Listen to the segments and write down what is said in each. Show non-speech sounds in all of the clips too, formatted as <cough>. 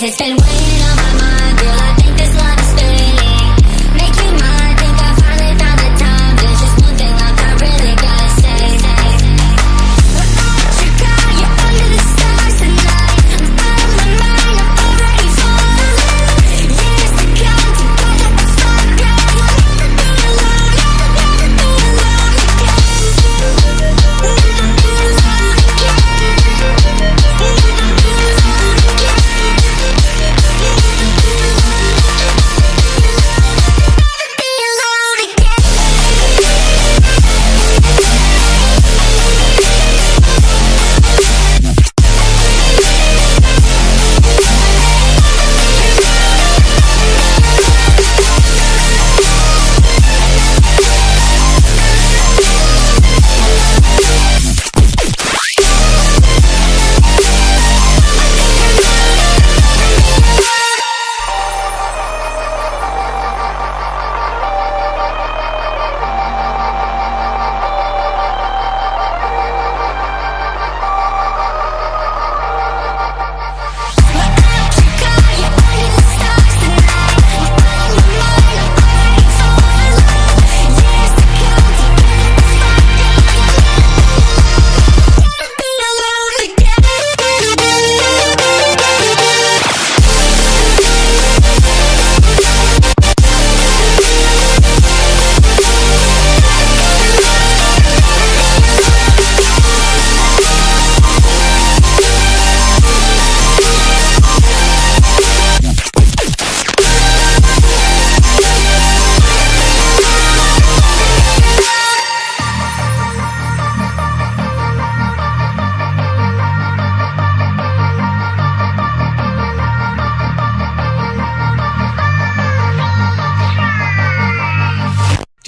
veces el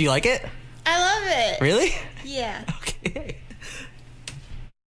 Do you like it? I love it. Really? Yeah. <laughs> Okay.